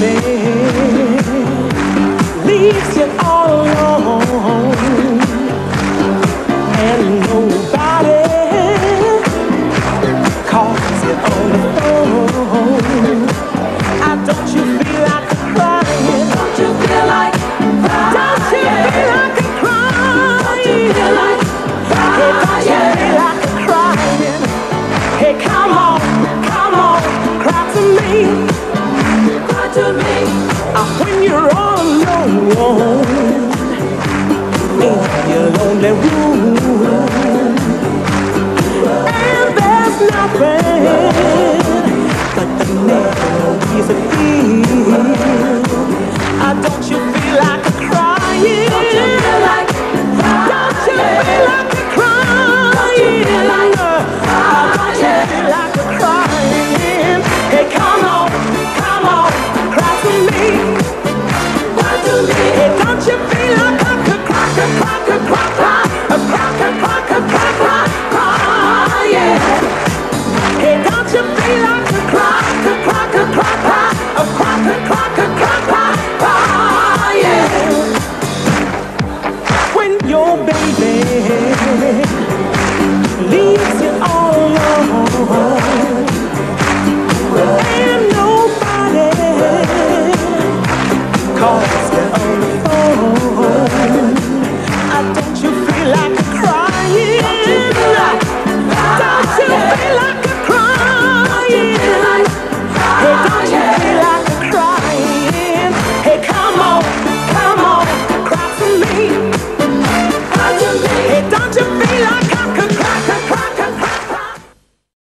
baby leaves you all alone. to me ah, when you're all alone in your lonely room. And there's nothing but the melodies of peace. your baby leaves you all